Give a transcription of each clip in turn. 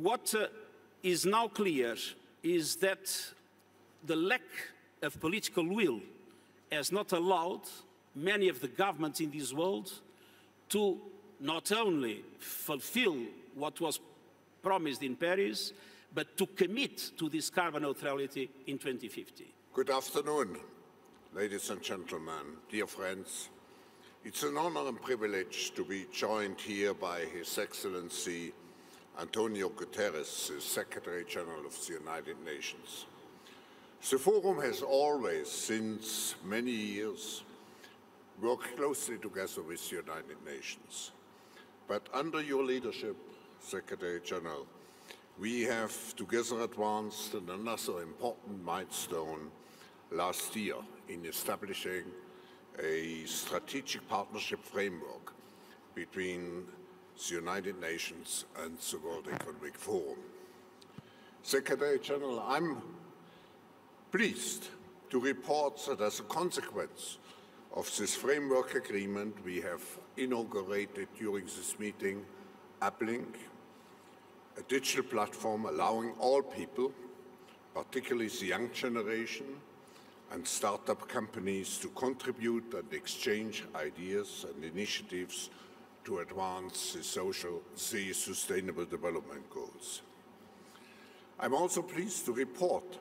What uh, is now clear is that the lack of political will has not allowed many of the governments in this world to not only fulfill what was promised in Paris, but to commit to this carbon neutrality in 2050. Good afternoon, ladies and gentlemen, dear friends. It's an honor and privilege to be joined here by His Excellency Antonio Guterres, the Secretary General of the United Nations. The Forum has always, since many years, worked closely together with the United Nations. But under your leadership, Secretary General, we have together advanced another important milestone last year in establishing a strategic partnership framework between the United Nations and the World Economic Forum. Secretary General, I'm pleased to report that as a consequence of this framework agreement, we have inaugurated during this meeting Uplink, a digital platform allowing all people, particularly the young generation, and startup companies to contribute and exchange ideas and initiatives to advance the social, the sustainable development goals. I'm also pleased to report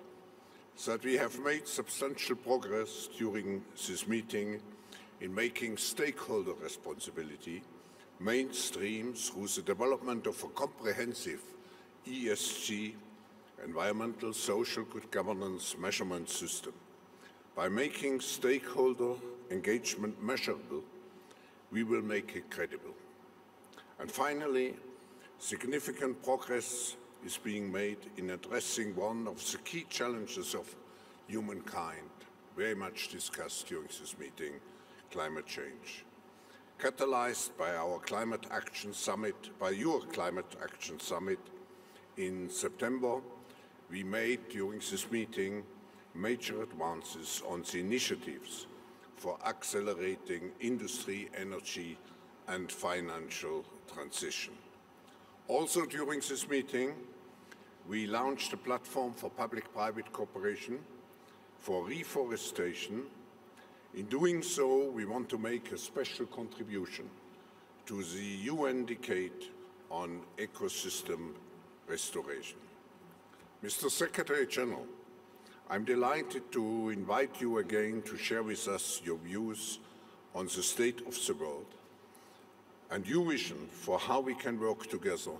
that we have made substantial progress during this meeting in making stakeholder responsibility mainstream through the development of a comprehensive ESG, environmental, social, good governance measurement system. By making stakeholder engagement measurable, we will make it credible. And finally, significant progress is being made in addressing one of the key challenges of humankind, very much discussed during this meeting, climate change. Catalyzed by our Climate Action Summit, by your Climate Action Summit in September, we made during this meeting major advances on the initiatives for accelerating industry, energy and financial transition. Also during this meeting, we launched a platform for public-private cooperation for reforestation. In doing so, we want to make a special contribution to the UN Decade on Ecosystem Restoration. Mr. Secretary General, I'm delighted to invite you again to share with us your views on the state of the world and your vision for how we can work together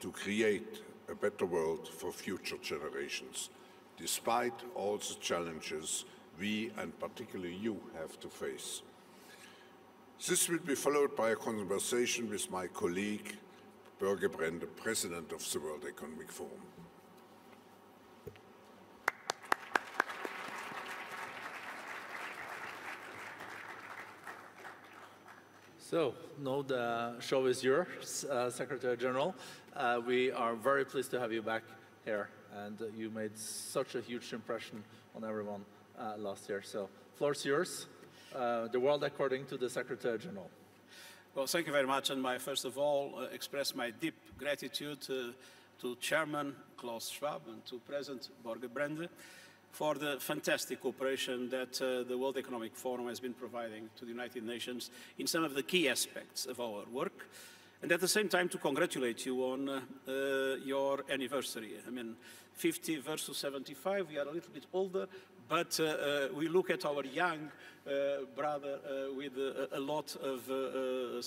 to create a better world for future generations, despite all the challenges we and particularly you have to face. This will be followed by a conversation with my colleague, Børge Brende, President of the World Economic Forum. So, now the show is yours, uh, Secretary General. Uh, we are very pleased to have you back here, and uh, you made such a huge impression on everyone uh, last year. So, floor's yours. Uh, the world according to the Secretary General. Well, thank you very much, and I first of all uh, express my deep gratitude to, Chairman Klaus Schwab and to President Børge Brende for the fantastic cooperation that uh, the World Economic Forum has been providing to the United Nations in some of the key aspects of our work. And at the same time, to congratulate you on uh, your anniversary. I mean, 50 versus 75, we are a little bit older, but uh, uh, we look at our young uh, brother with a, lot of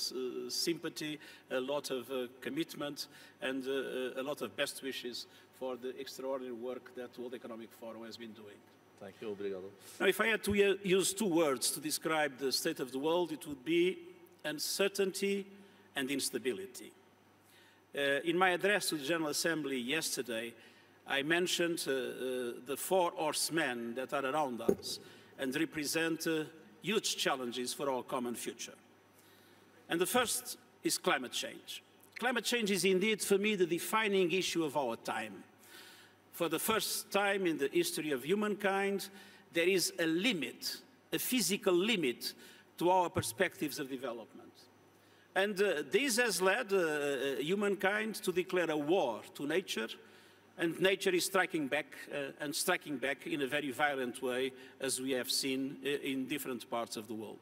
sympathy, a lot of commitment, and a lot of best wishes for the extraordinary work that World Economic Forum has been doing. Thank you, obrigado. Now, if I had to use two words to describe the state of the world, it would be uncertainty and instability. Uh, in my address to the General Assembly yesterday, I mentioned uh, uh, the four horsemen that are around us and represent uh, huge challenges for our common future. And the first is climate change. Climate change is indeed, for me, the defining issue of our time. For the first time in the history of humankind, there is a limit, a physical limit to our perspectives of development. And uh, this has led uh, uh, humankind to declare a war to nature, and nature is striking back, uh, and striking back in a very violent way, as we have seen uh, in different parts of the world.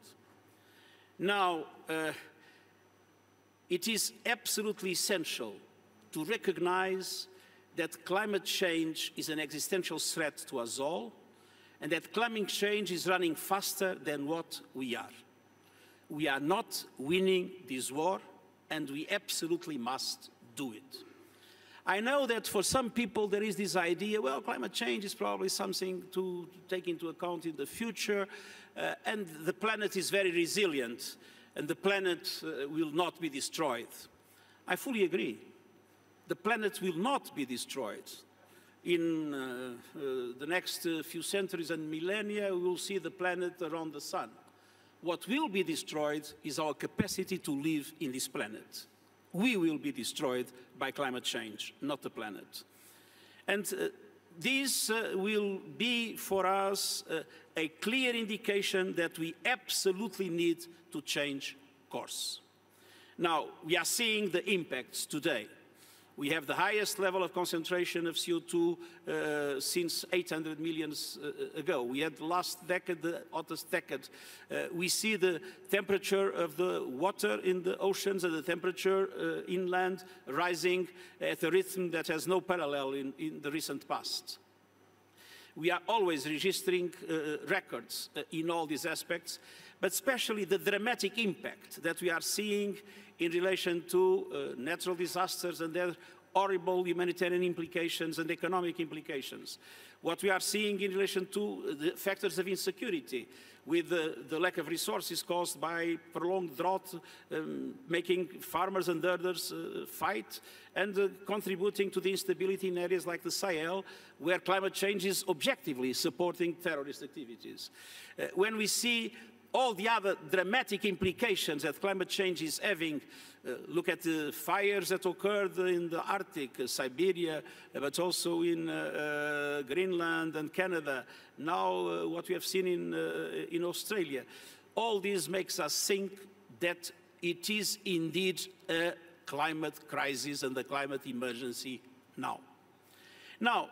Now, uh, it is absolutely essential to recognize that climate change is an existential threat to us all, and that climate change is running faster than what we are. We are not winning this war, and we absolutely must do it. I know that for some people there is this idea, well, climate change is probably something to take into account in the future, uh, and the planet is very resilient, and the planet uh, will not be destroyed. I fully agree. The planet will not be destroyed. In uh, uh the next uh, few centuries and millennia, we will see the planet around the sun. What will be destroyed is our capacity to live in this planet. We will be destroyed by climate change, not the planet. And uh, this uh, will be for us uh, a clear indication that we absolutely need to change course. Now, we are seeing the impacts today. We have the highest level of concentration of CO2 uh, since 800 million uh, ago. We had the last decade, the hottest decade. Uh, we see the temperature of the water in the oceans and the temperature uh, inland rising at a rhythm that has no parallel in, in the recent past. We are always registering uh, records uh, in all these aspects, but especially the dramatic impact that we are seeing in relation to uh, natural disasters and their horrible humanitarian implications and economic implications. What we are seeing in relation to the factors of insecurity, with the, the lack of resources caused by prolonged drought, um, making farmers and herders uh, fight, and uh, contributing to the instability in areas like the Sahel, where climate change is objectively supporting terrorist activities. Uh, when we see all the other dramatic implications that climate change is having. Uh, look at the fires that occurred in the Arctic, uh, Siberia, uh, but also in uh, uh, Greenland and Canada. Now, what we have seen in, in Australia. All this makes us think that it is indeed a climate crisis and a climate emergency now. Now,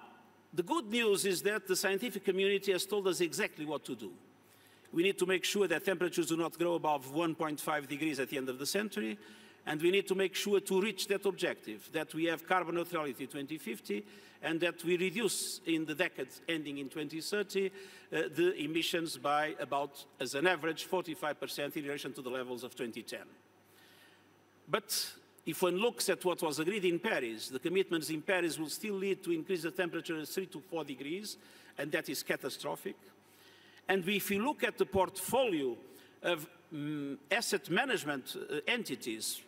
the good news is that the scientific community has told us exactly what to do. We need to make sure that temperatures do not grow above 1.5 degrees at the end of the century. And we need to make sure to reach that objective, that we have carbon neutrality 2050, and that we reduce in the decade ending in 2030 uh, the emissions by about, as an average, 45% in relation to the levels of 2010. But if one looks at what was agreed in Paris, the commitments in Paris will still lead to increase the temperature 3 to 4 degrees, and that is catastrophic. And if you look at the portfolio of um, asset management uh, entities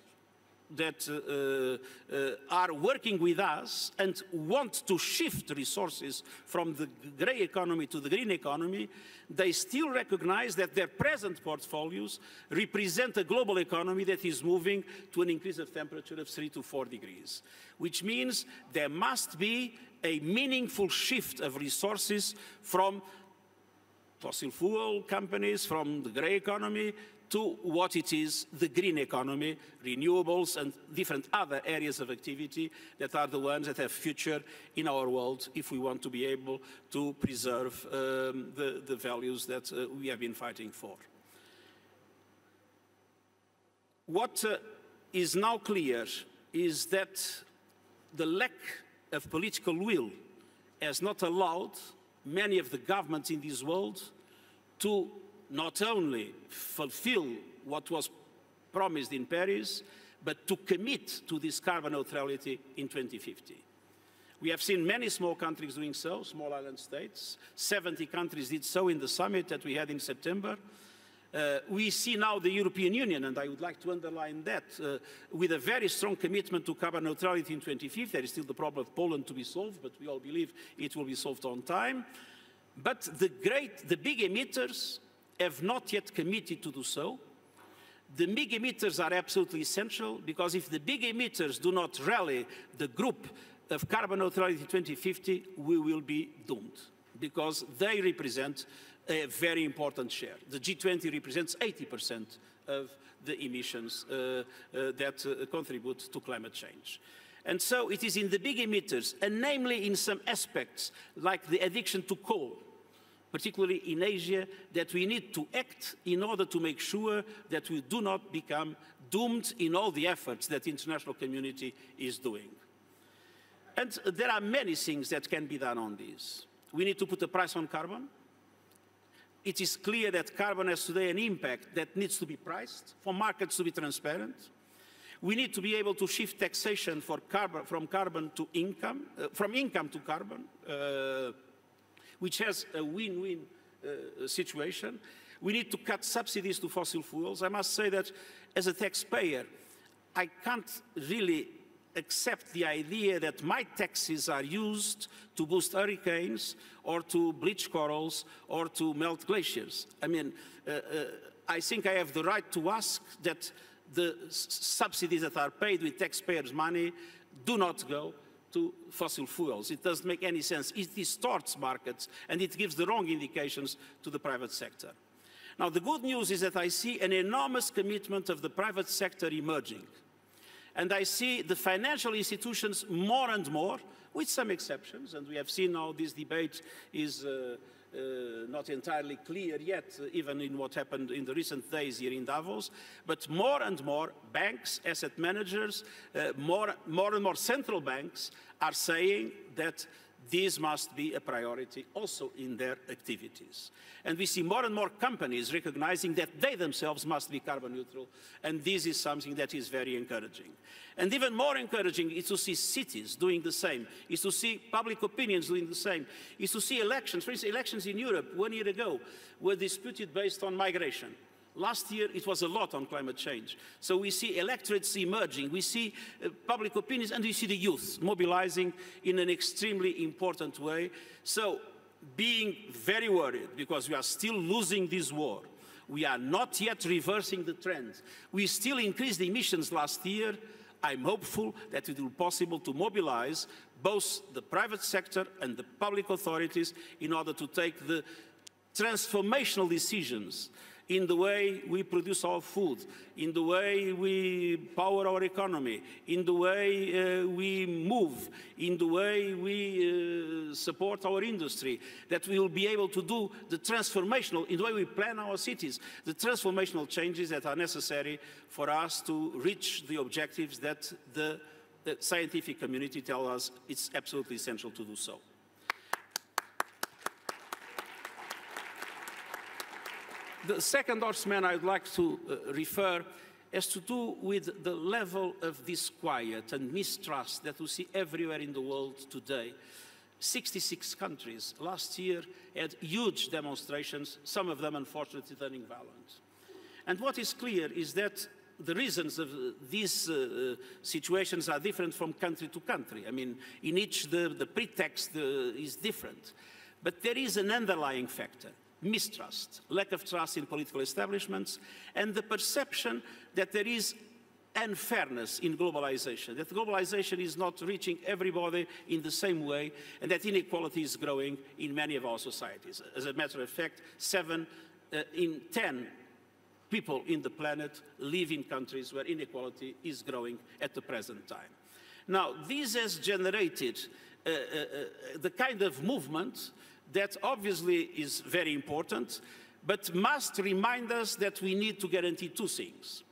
that uh, uh, are working with us and want to shift resources from the grey economy to the green economy, they still recognize that their present portfolios represent a global economy that is moving to an increase of temperature of 3 to 4 degrees, which means there must be a meaningful shift of resources from fossil fuel companies, from the grey economy to what it is, the green economy, renewables and different other areas of activity that are the ones that have future in our world if we want to be able to preserve um, the, the, values that uh, we have been fighting for. What uh, is now clear is that the lack of political will has not allowed many of the governments in this world to not only fulfill what was promised in Paris, but to commit to this carbon neutrality in 2050. We have seen many small countries doing so, small island states. 70 countries did so in the summit that we had in September. Uh, we see now the European Union, and I would like to underline that, uh, with a very strong commitment to carbon neutrality in 2050. There is still the problem of Poland to be solved, but we all believe it will be solved on time. But the great, the big emitters have not yet committed to do so. The big emitters are absolutely essential because if the big emitters do not rally the group of carbon neutrality 2050, we will be doomed because they represent a very important share. The G20 represents 80% of the emissions uh, uh, that uh, contribute to climate change. And so it is in the big emitters, and namely in some aspects like the addiction to coal, particularly in Asia, that we need to act in order to make sure that we do not become doomed in all the efforts that the international community is doing. And there are many things that can be done on this. We need to put a price on carbon. It is clear that carbon has today an impact that needs to be priced for markets to be transparent. We need to be able to shift taxation carbon, from carbon to income, uh, from income to carbon, uh, which has a win-win uh, situation. We need to cut subsidies to fossil fuels. I must say that as a taxpayer, I can't really accept the idea that my taxes are used to boost hurricanes or to bleach corals or to melt glaciers. I mean, uh, uh, I think I have the right to ask that the subsidies that are paid with taxpayers' money do not go to fossil fuels. It doesn't make any sense. It distorts markets and it gives the wrong indications to the private sector. Now, the good news is that I see an enormous commitment of the private sector emerging. And I see the financial institutions more and more, with some exceptions, and we have seen how this debate is uh, uh, not entirely clear yet, uh, even in what happened in the recent days here in Davos, but more and more banks, asset managers, uh, more, more and more central banks are saying that this must be a priority also in their activities. And we see more and more companies recognizing that they themselves must be carbon neutral, and this is something that is very encouraging. And even more encouraging is to see cities doing the same, is to see public opinions doing the same, is to see elections. For instance, elections in Europe one year ago were disputed based on migration. Last year, it was a lot on climate change. So we see electorates emerging, we see uh, public opinions, and we see the youth mobilizing in an extremely important way. So being very worried because we are still losing this war. We are not yet reversing the trend. We still increased emissions last year. I'm hopeful that it will be possible to mobilize both the private sector and the public authorities in order to take the transformational decisions in the way we produce our food, in the way we power our economy, in the way uh, we move, in the way we uh, support our industry, that we will be able to do the transformational, in the way we plan our cities, the transformational changes that are necessary for us to reach the objectives that the, the scientific community tells us it's absolutely essential to do so. The second horseman I'd like to uh, refer has to do with the level of disquiet and mistrust that we see everywhere in the world today. 66 countries last year had huge demonstrations, some of them unfortunately turning violent. And what is clear is that the reasons of these uh, situations are different from country to country. I mean, in each the, the pretext uh, is different. But there is an underlying factor mistrust, lack of trust in political establishments, and the perception that there is unfairness in globalization, that globalization is not reaching everybody in the same way, and that inequality is growing in many of our societies. As a matter of fact, seven uh, in ten people in the planet live in countries where inequality is growing at the present time. Now, this has generated uh, uh, uh the kind of movement that obviously is very important, but must remind us that we need to guarantee two things.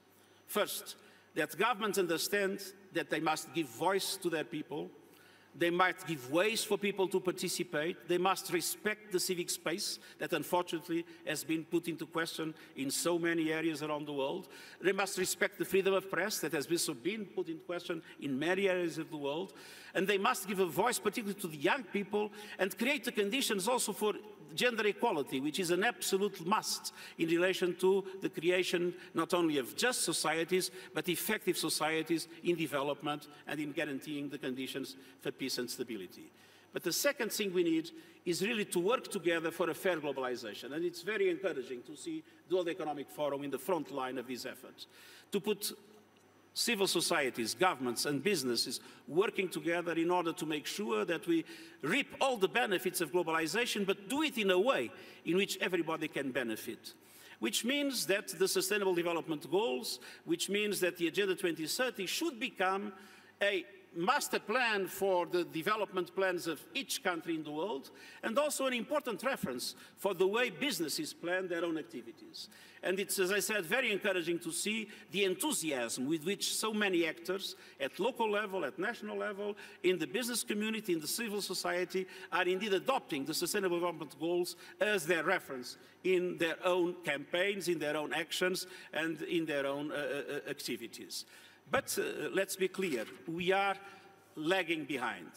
First, that governments understand that they must give voice to their people, they might give ways for people to participate. They must respect the civic space that unfortunately has been put into question in so many areas around the world. They must respect the freedom of press that has also been put into question in many areas of the world. And they must give a voice particularly to the young people and create the conditions also for gender equality, which is an absolute must in relation to the creation not only of just societies, but effective societies in development and in guaranteeing the conditions for peace and stability. But the second thing we need is really to work together for a fair globalization. And it's very encouraging to see the World Economic Forum in the front line of these efforts. To put civil societies, governments and businesses working together in order to make sure that we reap all the benefits of globalization, but do it in a way in which everybody can benefit. which means that the Sustainable Development Goals, which means that the Agenda 2030 should become a master plan for the development plans of each country in the world, and also an important reference for the way businesses plan their own activities. And it's, as I said, very encouraging to see the enthusiasm with which so many actors at local level, at national level, in the business community, in the civil society, are indeed adopting the Sustainable Development Goals as their reference in their own campaigns, in their own actions, and in their own uh, uh, activities. But uh, let's be clear, we are lagging behind.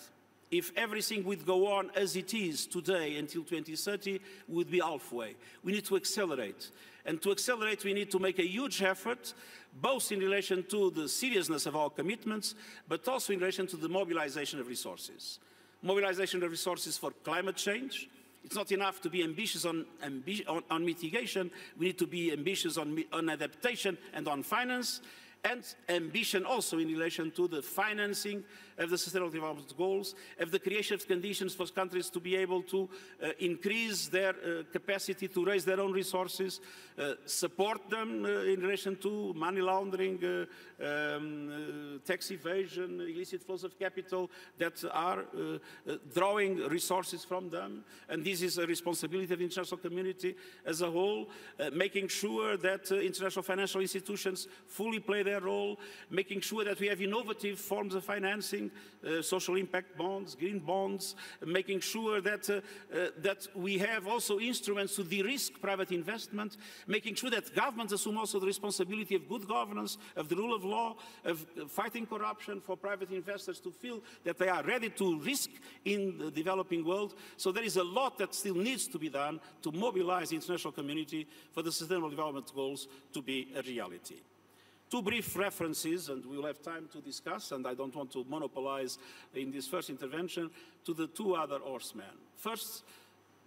If everything would go on as it is today until 2030, we would be halfway. We need to accelerate. And to accelerate, we need to make a huge effort, both in relation to the seriousness of our commitments, but also in relation to the mobilization of resources. Mobilization of resources for climate change. It's not enough to be ambitious on, ambi on, on mitigation. We need to be ambitious on, on adaptation and on finance and ambition also in relation to the financing of the Sustainable Development Goals, of the creation of conditions for countries to be able to uh, increase their uh, capacity to raise their own resources, uh, support them uh, in relation to money laundering, uh, um, uh, tax evasion, illicit flows of capital that are drawing resources from them. And this is a responsibility of the international community as a whole, making sure that international financial institutions fully play their role, making sure that we have innovative forms of financing uh, social impact bonds, green bonds, making sure that, uh, uh, that we have also instruments to de-risk private investment, making sure that governments assume also the responsibility of good governance, of the rule of law, of fighting corruption for private investors to feel that they are ready to risk in the developing world. So there is a lot that still needs to be done to mobilize the international community for the Sustainable Development Goals to be a reality. Two brief references, and we'll have time to discuss, and I don't want to monopolize in this first intervention, to the two other horsemen. First,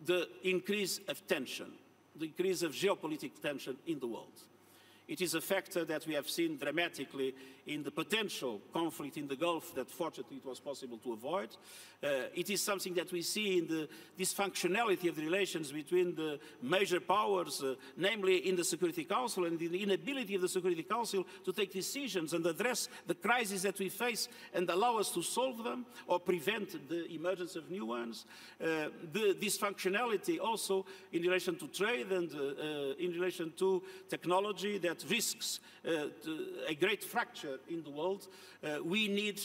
the increase of tension, the increase of geopolitical tension in the world. It is a factor that we have seen dramatically in the potential conflict in the Gulf that fortunately it was possible to avoid. Uh, it is something that we see in the dysfunctionality of the relations between the major powers, uh, namely in the Security Council, and in the inability of the Security Council to take decisions and address the crises that we face and allow us to solve them or prevent the emergence of new ones. Uh, the dysfunctionality also in relation to trade and uh, uh, in relation to technology that risks uh, a great fracture in the world. we need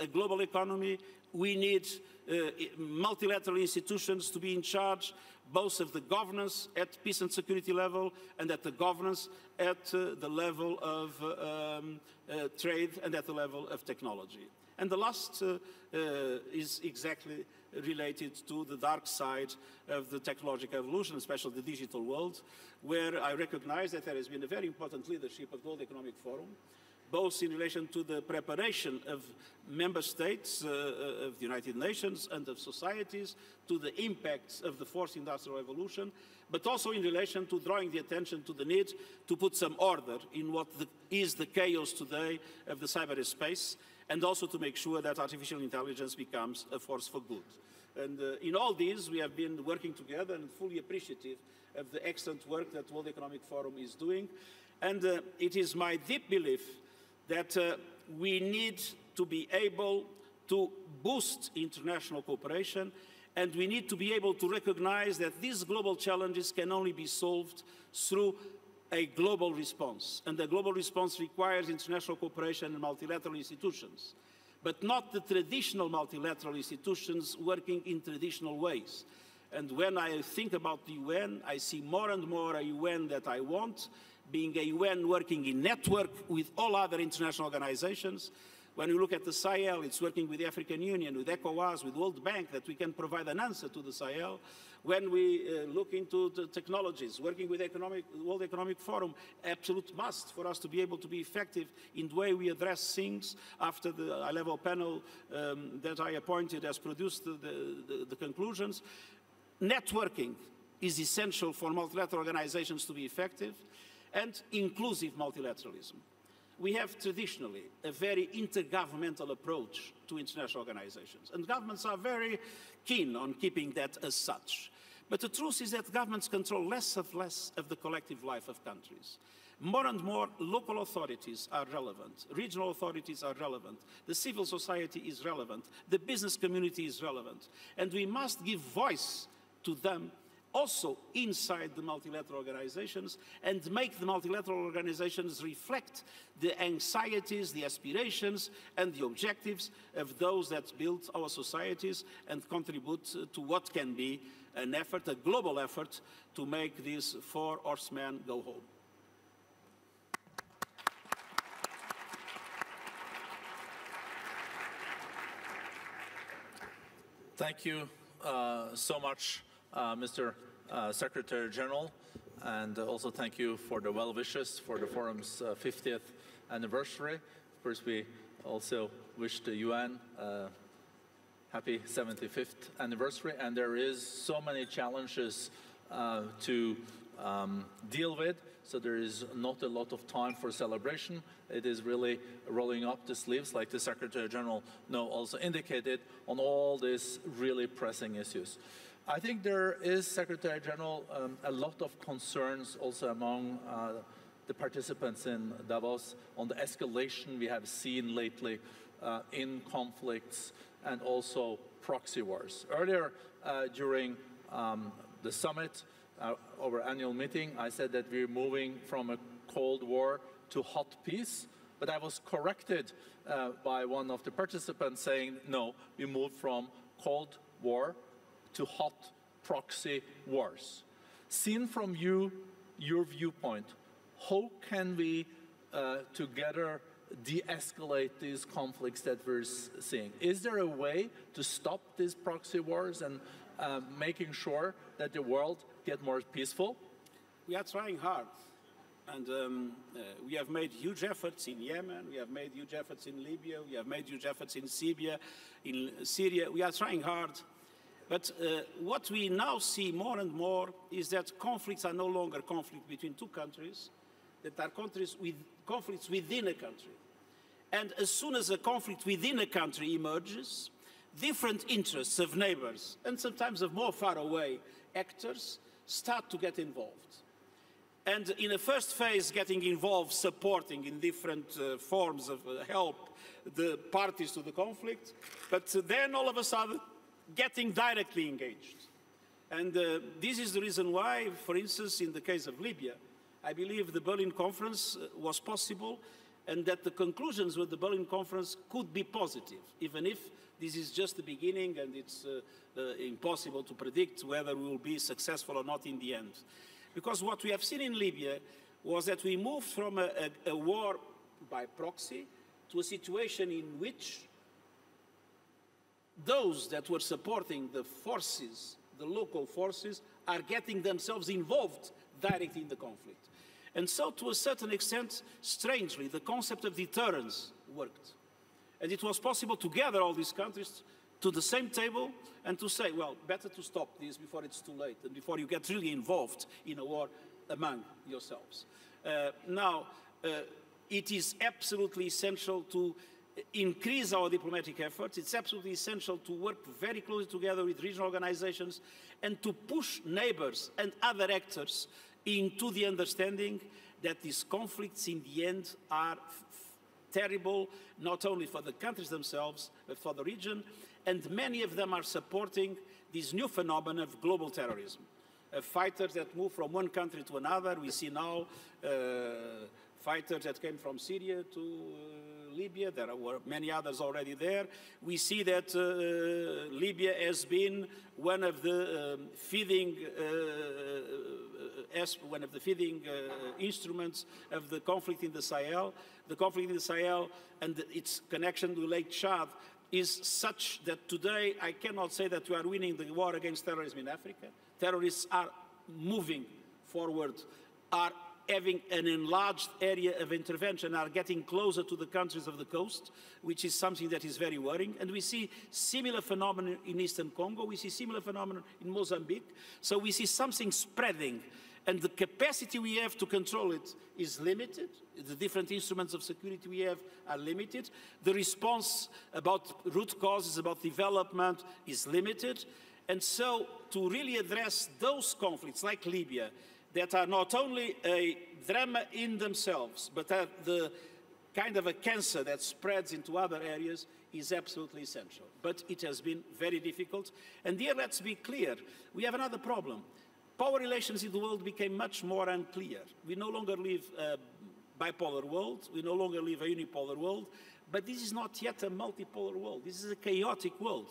a global economy we need uh, multilateral institutions to be in charge both of the governance at peace and security level and at the governance at uh, the level of uh, um, uh, trade and at the level of technology. And the last uh, uh, is exactly related to the dark side of the technological evolution, especially the digital world, where I recognize that there has been a very important leadership of the World Economic Forum, both in relation to the preparation of member states uh, uh, of the United Nations and of societies to the impacts of the fourth industrial revolution, but also in relation to drawing the attention to the need to put some order in what the, is the chaos today of the cyberspace, and also to make sure that artificial intelligence becomes a force for good. And uh, in all these, we have been working together and fully appreciative of the excellent work that World Economic Forum is doing. And uh, it is my deep belief that uh, we need to be able to boost international cooperation and we need to be able to recognize that these global challenges can only be solved through a global response. And the global response requires international cooperation and multilateral institutions, but not the traditional multilateral institutions working in traditional ways. And when I think about the UN, I see more and more a UN that I want, being a UN working in network with all other international organizations. When we look at the Sahel, it's working with the African Union, with ECOWAS, with World Bank, that we can provide an answer to the Sahel. When we uh, look into the technologies, working with economic, World Economic Forum, absolute must for us to be able to be effective in the way we address things after the high-level panel um, that I appointed has produced the, the, the conclusions. Networking is essential for multilateral organizations to be effective and inclusive multilateralism. We have traditionally a very intergovernmental approach to international organizations, and governments are very keen on keeping that as such. But the truth is that governments control less and less of the collective life of countries. More and more local authorities are relevant, regional authorities are relevant, the civil society is relevant, the business community is relevant, and we must give voice to them also inside the multilateral organizations and make the multilateral organizations reflect the anxieties, the aspirations, and the objectives of those that build our societies and contribute to what can be an effort, a global effort, to make these four horsemen go home. Thank you uh, so much, uh, Mr. Uh, Secretary General, and also thank you for the well wishes for the forum's 50th uh, anniversary. Of course, we also wish the UN uh, happy 75th anniversary, and there is so many challenges uh, to um, deal with, so there is not a lot of time for celebration. It is really rolling up the sleeves, like the Secretary General no, also indicated, on all these really pressing issues. I think there is, Secretary General, um, a lot of concerns also among uh, the participants in Davos on the escalation we have seen lately uh, in conflicts and also proxy wars. Earlier uh, during um, the summit, uh, our annual meeting, I said that we're moving from a Cold War to hot peace, but I was corrected uh, by one of the participants saying, no, we moved from Cold War to hot proxy wars. Seen from you, your viewpoint, how can we uh, together de-escalate these conflicts that we're seeing? Is there a way to stop these proxy wars and uh, making sure that the world get more peaceful? We are trying hard. And um, uh, we have made huge efforts in Yemen, we have made huge efforts in Libya, we have made huge efforts in Syria. In Syria. We are trying hard but uh, what we now see more and more is that conflicts are no longer conflict between two countries, that are countries with conflicts within a country. And as soon as a conflict within a country emerges, different interests of neighbors and sometimes of more far away actors start to get involved. And in a first phase, getting involved, supporting in different uh, forms of uh, help the parties to the conflict. But then all of a sudden, getting directly engaged. And uh, this is the reason why, for instance, in the case of Libya, I believe the Berlin Conference uh, was possible and that the conclusions with the Berlin Conference could be positive, even if this is just the beginning and it's uh, uh, impossible to predict whether we will be successful or not in the end. Because what we have seen in Libya was that we moved from a, a, a war by proxy to a situation in which those that were supporting the forces, the local forces, are getting themselves involved directly in the conflict. And so, to a certain extent, strangely, the concept of deterrence worked. And it was possible to gather all these countries to the same table and to say, well, better to stop this before it's too late and before you get really involved in a war among yourselves. Uh, now, uh, it is absolutely essential to increase our diplomatic efforts. It's absolutely essential to work very closely together with regional organizations and to push neighbors and other actors into the understanding that these conflicts in the end are terrible, not only for the countries themselves, but for the region. And many of them are supporting this new phenomenon of global terrorism. Uh, fighters that move from one country to another. We see now uh, fighters that came from Syria to uh, Libya. There were many others already there. We see that uh, Libya has been one of the um, feeding uh, uh, one of the feeding uh, instruments of the conflict in the Sahel. The conflict in the Sahel and its connection to Lake Chad is such that today I cannot say that we are winning the war against terrorism in Africa. Terrorists are moving forward, are having an enlarged area of intervention are getting closer to the countries of the coast, which is something that is very worrying. And we see similar phenomena in Eastern Congo. We see similar phenomena in Mozambique. So we see something spreading. And the capacity we have to control it is limited. The different instruments of security we have are limited. The response about root causes, about development is limited. And so to really address those conflicts like Libya that are not only a drama in themselves, but are the kind of a cancer that spreads into other areas is absolutely essential. But it has been very difficult. And here, let's be clear, we have another problem. Power relations in the world became much more unclear. We no longer live a bipolar world, we no longer live a unipolar world, but this is not yet a multipolar world. This is a chaotic world.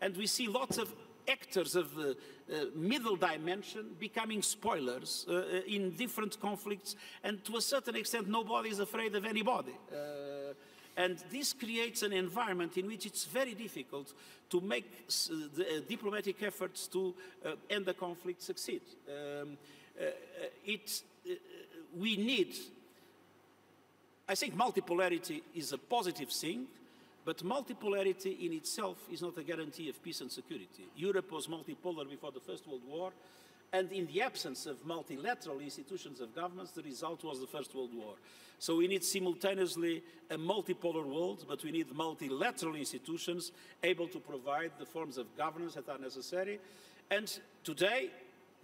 And we see lots of actors of the uh, middle dimension becoming spoilers uh, uh, in different conflicts, and to a certain extent, nobody is afraid of anybody. Uh, and this creates an environment in which it's very difficult to make uh, the, uh, diplomatic efforts to end the conflict succeed. Um, it, we need, I think multipolarity is a positive thing, but multipolarity in itself is not a guarantee of peace and security. Europe was multipolar before the First World War, and in the absence of multilateral institutions of governments, the result was the First World War. So we need simultaneously a multipolar world, but we need multilateral institutions able to provide the forms of governance that are necessary. And today,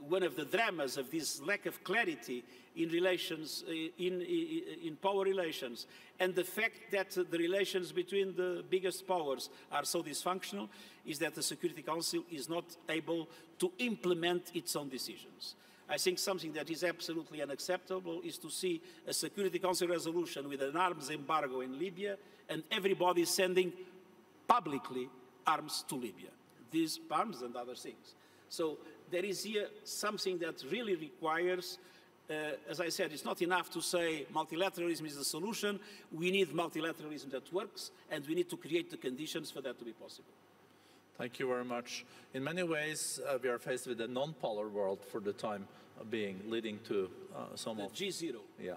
one of the dramas of this lack of clarity in relations, uh, in, in, power relations, and the fact that the relations between the biggest powers are so dysfunctional is that the Security Council is not able to implement its own decisions. I think something that is absolutely unacceptable is to see a Security Council resolution with an arms embargo in Libya and everybody sending publicly arms to Libya. These arms and other things. So there is here something that really requires, uh, as I said, it's not enough to say multilateralism is the solution. We need multilateralism that works, and we need to create the conditions for that to be possible. Thank you very much. In many ways, uh, we are faced with a non-polar world for the time being, leading to uh, some the of G0. Yeah.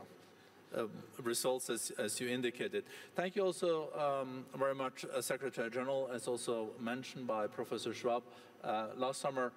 Uh, results as, as, you indicated. Thank you also um, very much, uh, Secretary General, as also mentioned by Professor Schwab. Uh, last summer,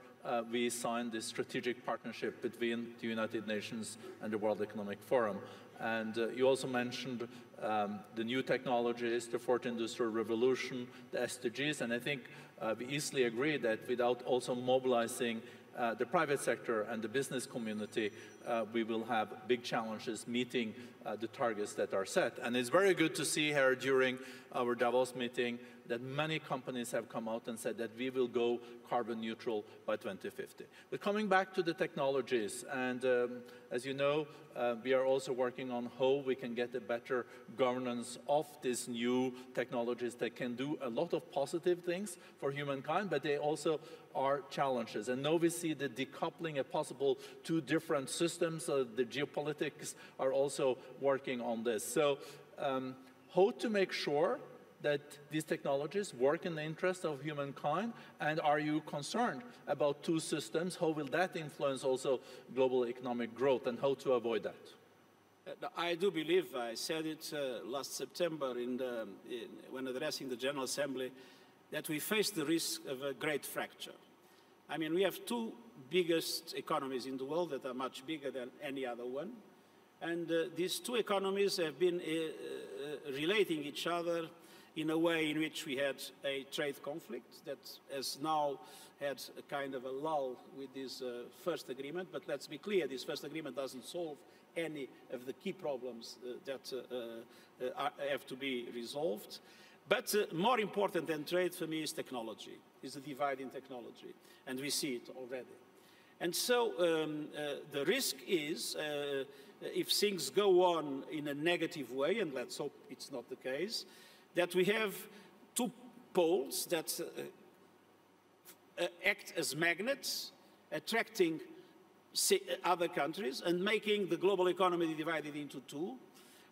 we signed this strategic partnership between the United Nations and the World Economic Forum. And uh, you also mentioned um, the new technologies, the fourth industrial revolution, the SDGs, and I think uh, we easily agree that without also mobilizing uh, the private sector and the business community, uh, we will have big challenges meeting uh, the targets that are set. And it's very good to see here during our Davos meeting that many companies have come out and said that we will go carbon neutral by 2050. But coming back to the technologies, and um, as you know, uh, we are also working on how we can get a better governance of these new technologies that can do a lot of positive things for humankind, but they also are challenges. And now we see the decoupling a possible two different systems. Uh, the geopolitics are also working on this. So um, how to make sure that these technologies work in the interest of humankind? And are you concerned about two systems? How will that influence also global economic growth and how to avoid that? Uh, I do believe, I said it uh, last September in the, in, when addressing the General Assembly, that we face the risk of a great fracture. I mean, we have two biggest economies in the world that are much bigger than any other one. And uh, these two economies have been uh, uh relating each other in a way in which we had a trade conflict that has now had a kind of a lull with this uh, first agreement. But let's be clear, this first agreement doesn't solve any of the key problems uh, that uh, uh have to be resolved. But uh, more important than trade for me is technology, is the divide in technology. And we see it already. And so um, uh, the risk is, if things go on in a negative way, and let's hope it's not the case, that we have two poles that uh, uh, act as magnets, attracting other countries and making the global economy divided into two,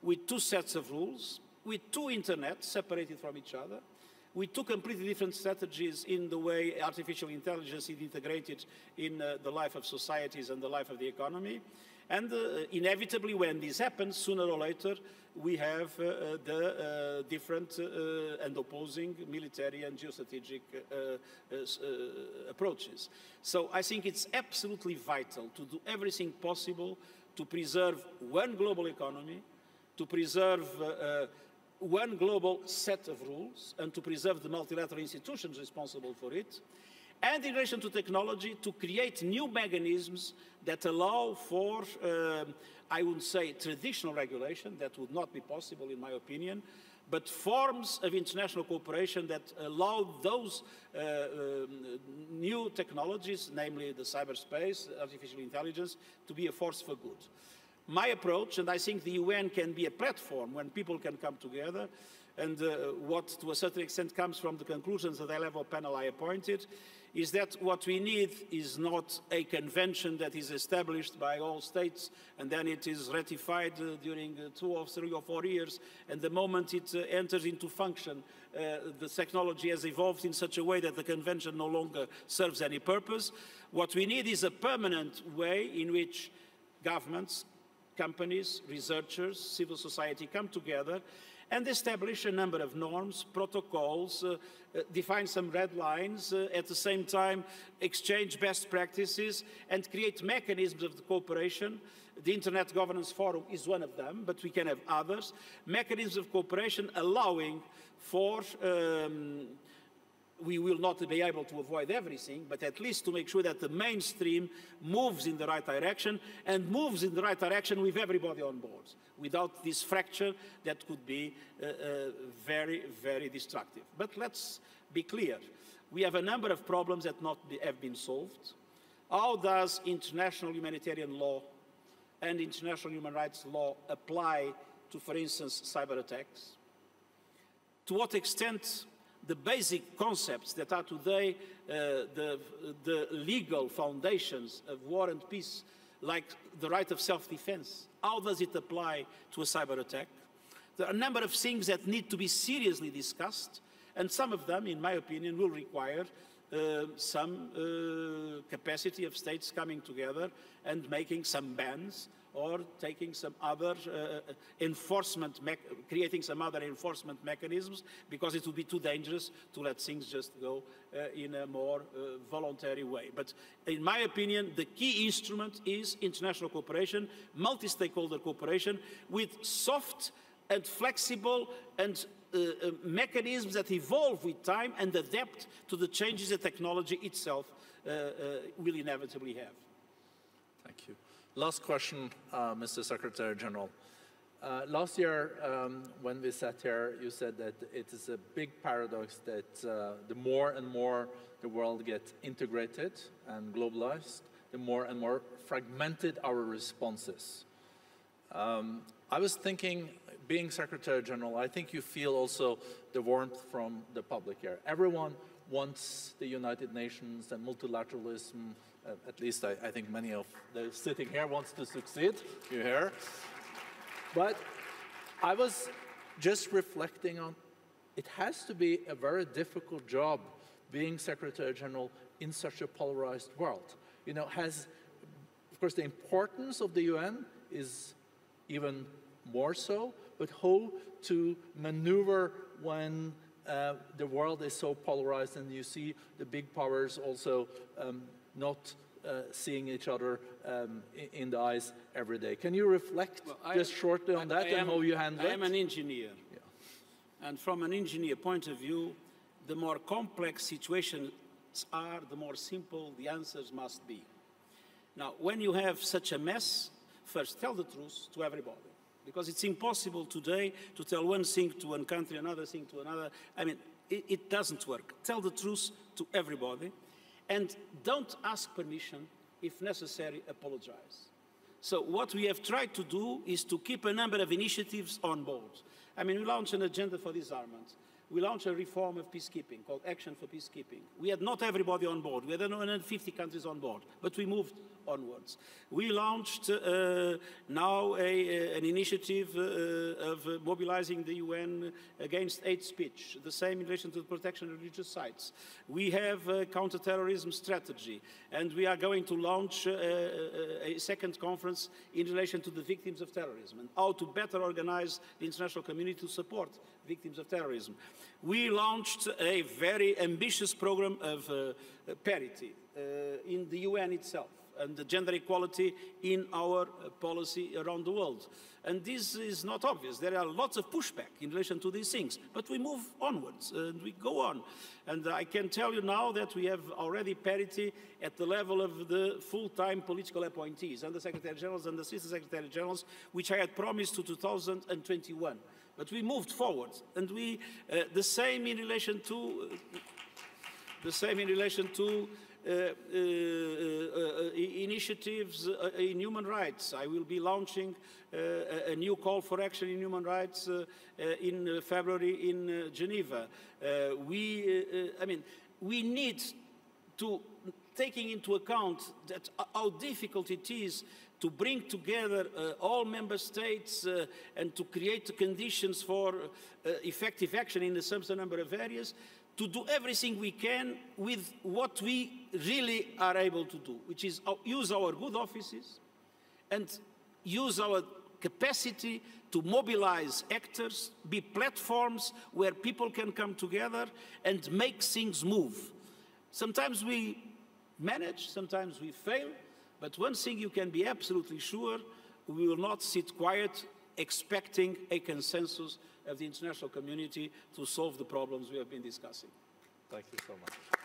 with two sets of rules, with two internets separated from each other, with two completely different strategies in the way artificial intelligence is integrated in uh, the life of societies and the life of the economy. And uh, inevitably, when this happens, sooner or later, we have uh, uh, the uh, different and opposing military and geostrategic approaches. So I think it's absolutely vital to do everything possible to preserve one global economy, to preserve one global set of rules, and to preserve the multilateral institutions responsible for it, and in relation to technology, to create new mechanisms that allow for, uh, I would say, traditional regulation, that would not be possible in my opinion, but forms of international cooperation that allow those uh, um, new technologies, namely the cyberspace, artificial intelligence, to be a force for good. My approach, and I think the UN can be a platform when people can come together, and uh, what to a certain extent comes from the conclusions of the level panel I appointed, is that what we need is not a convention that is established by all states and then it is ratified uh, during uh, two or three or four years and the moment it uh, enters into function uh, the technology has evolved in such a way that the convention no longer serves any purpose. What we need is a permanent way in which governments, companies, researchers, civil society come together and establish a number of norms, protocols, uh, uh, define some red lines, uh, at the same time exchange best practices and create mechanisms of cooperation. The Internet Governance Forum is one of them, but we can have others. Mechanisms of cooperation allowing for um, we will not be able to avoid everything, but at least to make sure that the mainstream moves in the right direction and moves in the right direction with everybody on board, without this fracture that could be uh, uh, very, very destructive. But let's be clear. We have a number of problems that have not be, have been solved. How does international humanitarian law and international human rights law apply to, for instance, cyber attacks? To what extent the basic concepts that are today uh, the, the legal foundations of war and peace, like the right of self-defense. How does it apply to a cyber attack? There are a number of things that need to be seriously discussed, and some of them, in my opinion, will require uh, some uh, capacity of states coming together and making some bans or taking some other uh, enforcement, creating some other enforcement mechanisms because it would be too dangerous to let things just go uh, in a more uh, voluntary way. But in my opinion, the key instrument is international cooperation, multi-stakeholder cooperation with soft and flexible and uh, uh, mechanisms that evolve with time and adapt to the changes that technology itself uh, will inevitably have. Thank you. Last question, uh, Mr. Secretary General. Uh, last year, um, when we sat here, you said that it is a big paradox that uh, the more and more the world gets integrated and globalized, the more and more fragmented our responses. Um, I was thinking, being Secretary General, I think you feel also the warmth from the public here. Everyone wants the United Nations and multilateralism at least I, I, think many of those sitting here wants to succeed, you hear. But I was just reflecting on, it has to be a very difficult job being Secretary General in such a polarized world. You know, has, of course, the importance of the UN is even more so, but how to maneuver when uh, the world is so polarized and you see the big powers also um, not uh, seeing each other um, in the eyes every day. Can you reflect well, just shortly on that I and am, how you handle it? I am an engineer. Yeah. And from an engineer point of view, the more complex situations are, the more simple the answers must be. Now, when you have such a mess, first tell the truth to everybody. Because it's impossible today to tell one thing to one country, another thing to another. I mean, it, it doesn't work. Tell the truth to everybody. And don't ask permission, if necessary, apologize. So what we have tried to do is to keep a number of initiatives on board. I mean, we launched an agenda for disarmament. We launched a reform of peacekeeping called Action for Peacekeeping. We had not everybody on board. We had 150 countries on board, but we moved onwards. We launched uh, now a, an initiative uh, of mobilizing the UN against hate speech, the same in relation to the protection of religious sites. We have a counterterrorism strategy, and we are going to launch uh, a second conference in relation to the victims of terrorism and how to better organize the international community to support victims of terrorism. We launched a very ambitious program of uh, parity uh, in the UN itself and gender equality in our uh, policy around the world. And this is not obvious. There are lots of pushback in relation to these things, but we move onwards and we go on. And I can tell you now that we have already parity at the level of the full-time political appointees, and the Secretary Generals and the Assistant Secretary Generals, which I had promised to 2021. But we moved forward, and we, uh, the same in relation to, uh, the same in relation to uh, uh, uh, initiatives in human rights. I will be launching a new call for action in human rights in February in Geneva. we, I mean, we need to taking into account that how difficult it is to bring together uh, all member states uh, and to create the conditions for uh, effective action in a substantial number of areas, to do everything we can with what we really are able to do, which is use our good offices and use our capacity to mobilize actors, be platforms where people can come together and make things move. Sometimes we manage, sometimes we fail, but one thing you can be absolutely sure, we will not sit quiet expecting a consensus of the international community to solve the problems we have been discussing. Thank you so much.